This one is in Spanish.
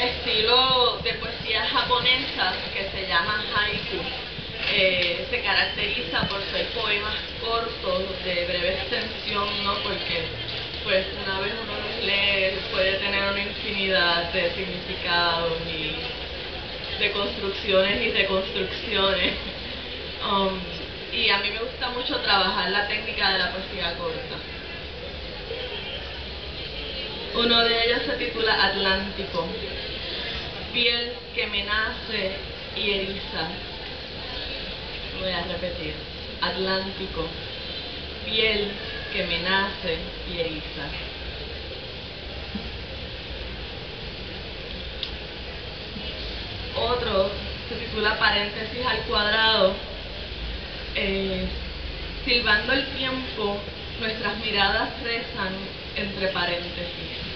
estilo de poesía japonesa que se llama haiku eh, se caracteriza por ser poemas cortos, de breve extensión, ¿no? Porque pues una vez uno los lee puede tener una infinidad de significados y de construcciones y reconstrucciones. Um, y a mí me gusta mucho trabajar la técnica de la poesía corta. Uno de ellos se titula Atlántico, piel que me nace y eriza. Voy a repetir, Atlántico, piel que me nace y eriza. Otro se titula Paréntesis al cuadrado. Eh, silbando el tiempo, nuestras miradas rezan entre paréntesis.